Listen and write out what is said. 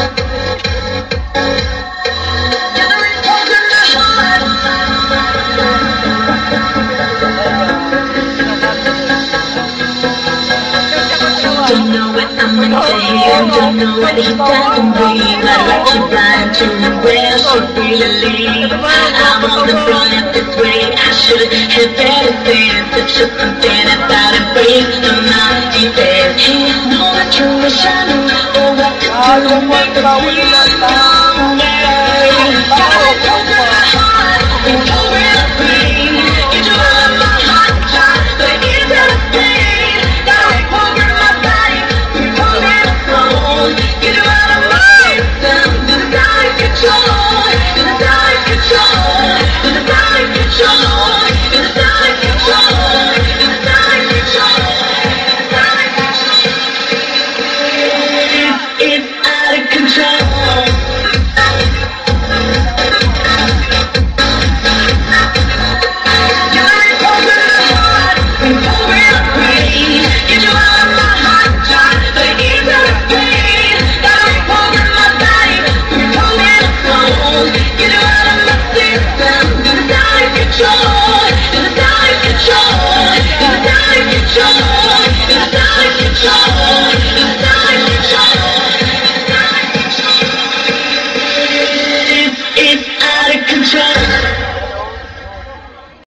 I don't know what I'm gonna say, don't know what he can be But you blind to where she really leave. I'm on the run at this rate, I should have better things To trip something about it, break the mind deep in He know the truth is shining, or what to do to